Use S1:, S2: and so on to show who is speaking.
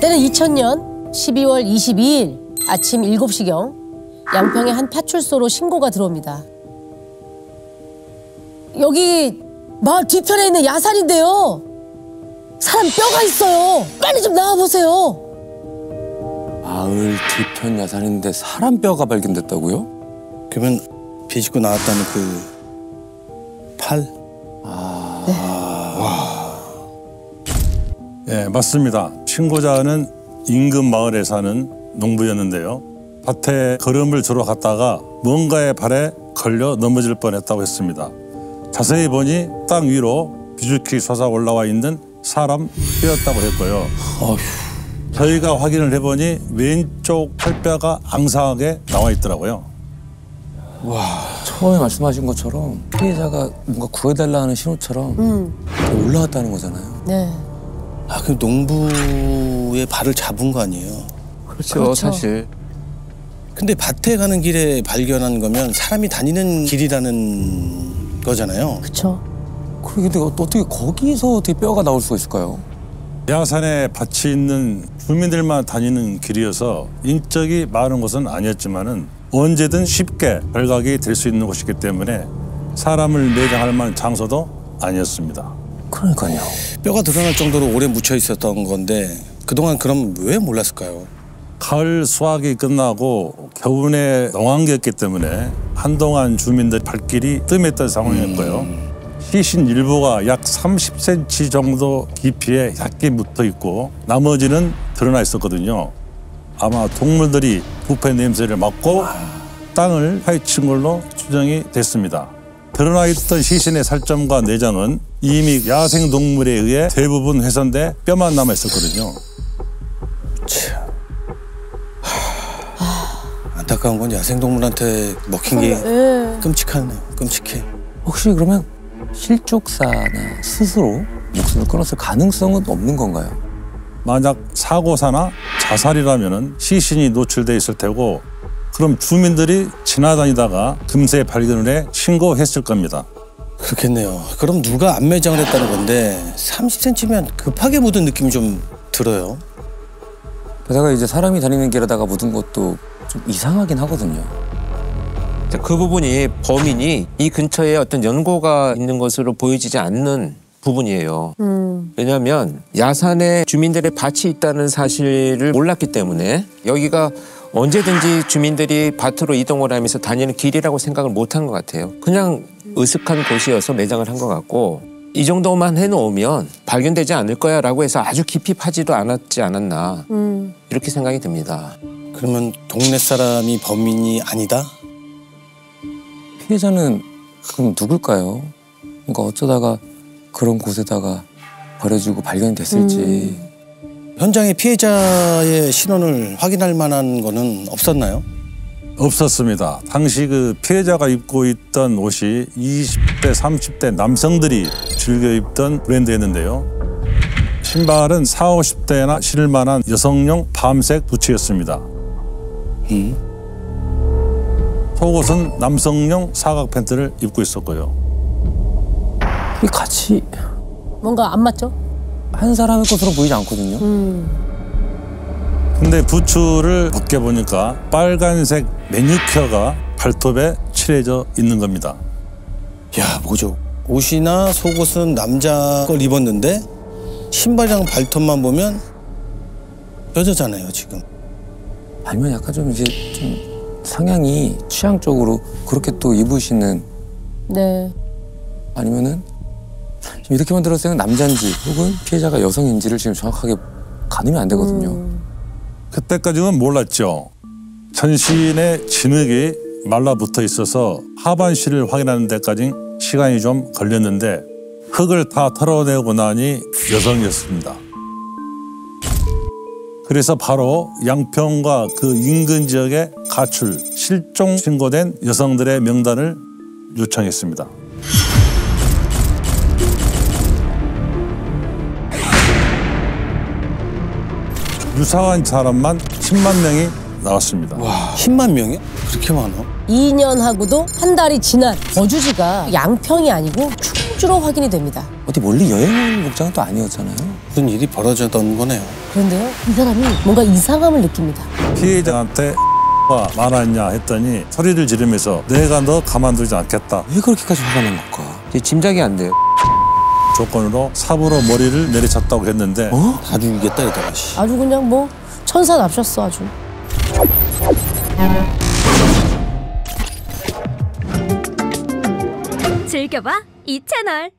S1: 때는 2000년 12월 22일 아침 7시경 양평의 한 파출소로 신고가 들어옵니다. 여기 마을 뒤편에 있는 야산인데요. 사람 뼈가 있어요. 빨리 좀 나와보세요.
S2: 마을 뒤편 야산인데 사람 뼈가 발견됐다고요?
S3: 그러면 비집고 나왔다는 그 팔?
S4: 예, 맞습니다. 신고자는 인근 마을에 사는 농부였는데요. 밭에 걸음을 주러 갔다가 뭔가의 발에 걸려 넘어질 뻔했다고 했습니다. 자세히 보니 땅 위로 비죽히 솟아 올라와 있는 사람 뼈였다고 했고요. 저희가 확인을 해보니 왼쪽 팔뼈가 앙상하게 나와 있더라고요.
S2: 처음에 말씀하신 것처럼 피해자가 뭔가 구해달라는 신호처럼
S1: 음,
S2: 올라왔다는 거잖아요.
S1: 네.
S3: 아, 그 농부의 발을 잡은 거 아니에요?
S2: 그렇죠,
S1: 그렇죠.
S2: 사실.
S3: 근데 밭에 가는 길에 발견한 거면 사람이 다니는 길이라는 거잖아요.
S2: 그게 근데 어떻게 거기서 어떻게 뼈가 나올 수가 있을까요?
S4: 야산에 밭이 있는 주민들만 다니는 길이어서 인적이 많은 곳은 아니었지만은 언제든 쉽게 발각이 될 수 있는 곳이기 때문에 사람을 매장할 만한 장소도 아니었습니다.
S2: 그러니까요.
S3: 뼈가 드러날 정도로 오래 묻혀 있었던 건데 그동안 그럼 왜 몰랐을까요?
S4: 가을 수확이 끝나고 겨우내 농한기였기 때문에 한동안 주민들 발길이 뜸했던 상황이었고요. 시신 일부가 약 30cm 정도 깊이에 얇게 묻어 있고 나머지는 드러나 있었거든요. 아마 동물들이 부패 냄새를 맡고 땅을 파헤친 걸로 추정이 됐습니다. 드러나 있던 시신의 살점과 내장은 이미 야생 동물에 의해 대부분 훼손돼 뼈만 남아 있었거든요.
S3: 안타까운 건 야생 동물한테 먹힌 게
S1: 예.
S3: 끔찍하네요. 끔찍해.
S2: 혹시 그러면 실족사나 스스로 목숨을 끊었을 가능성은 없는 건가요?
S4: 만약 사고사나 자살이라면 시신이 노출돼 있을 테고 그럼 주민들이 지나다니다가 금세 발견을 해 신고했을 겁니다.
S3: 그렇겠네요. 그럼 누가 안매장을 했다는 건데 30cm면 급하게 묻은 느낌이 좀 들어요.
S2: 게다가 이제 사람이 다니는 길에다가 묻은 것도 좀 이상하긴 하거든요.
S5: 자, 그 부분이 범인이 이 근처에 어떤 연고가 있는 것으로 보여지지 않는 부분이에요.
S1: 음,
S5: 왜냐하면 야산에 주민들의 밭이 있다는 사실을 몰랐기 때문에 여기가 언제든지 주민들이 밭으로 이동을 하면서 다니는 길이라고 생각을 못한 것 같아요. 그냥 으슥한 곳이어서 매장을 한 것 같고 이 정도만 해놓으면 발견되지 않을 거야 라고 해서 아주 깊이 파지도 않았지 않았나
S1: 음.
S5: 이렇게 생각이 듭니다.
S3: 그러면 동네 사람이 범인이 아니다?
S2: 피해자는 그럼 누굴까요? 그러니까 어쩌다가 그런 곳에다가 버려지고 발견이 됐을지
S3: 현장에 피해자의 신원을 확인할 만한 거는 없었나요?
S4: 없었습니다. 당시 그 피해자가 입고 있던 옷이 20대, 30대 남성들이 즐겨 입던 브랜드였는데요. 신발은 4, 50대나 신을 만한 여성용 밤색 부츠였습니다. 속옷은 남성용 사각 팬츠를 입고 있었고요.
S2: 이 같이
S1: 뭔가 안 맞죠?
S2: 한 사람의 것으로 보이지 않거든요.
S1: 음.
S4: 근데 부츠를 벗겨보니까 빨간색 매니큐어가 발톱에 칠해져 있는 겁니다.
S3: 야, 뭐죠? 옷이나 속옷은 남자 걸 입었는데 신발이랑 발톱만 보면 여자잖아요, 지금.
S2: 아니면 약간 좀 이제 좀 성향이 취향 적으로 그렇게 또 입으시는
S1: 네.
S2: 아니면은 이렇게 만 들었을 때는 남자인지 혹은 피해자가 여성인지를 지금 정확하게 가늠이 안 되거든요.
S1: 음.
S4: 그때까지는 몰랐죠. 전신에 진흙이 말라붙어 있어서 하반신을 확인하는 데까지 시간이 좀 걸렸는데 흙을 다 털어내고 나니 여성이었습니다. 그래서 바로 양평과 그 인근 지역에 가출, 실종 신고된 여성들의 명단을 요청했습니다. 유사한 사람만 10만 명이 나왔습니다.
S3: 10만 명이요? 그렇게 많아?
S1: 2년하고도 한 달이 지난 거주지가 양평이 아니고 충주로 확인이 됩니다.
S2: 어디 멀리 여행 온 목장은 또 아니었잖아요.
S3: 무슨 일이 벌어졌던 거네요.
S1: 그런데요, 이 사람이 뭔가 이상함을 느낍니다.
S4: 피해자한테 가 많았냐 했더니 소리를 지르면서 내가 너 가만두지 않겠다
S2: 왜 그렇게까지 화가 난 걸까?
S5: 이제 짐작이 안 돼요.
S4: 조건으로 삽으로 머리를 내리쳤다고 했는데
S2: 어?
S3: 다 죽이겠다 이다가 씨.
S1: 아주 그냥 뭐 천사 납셨어 아주.
S6: 즐겨봐 이 채널.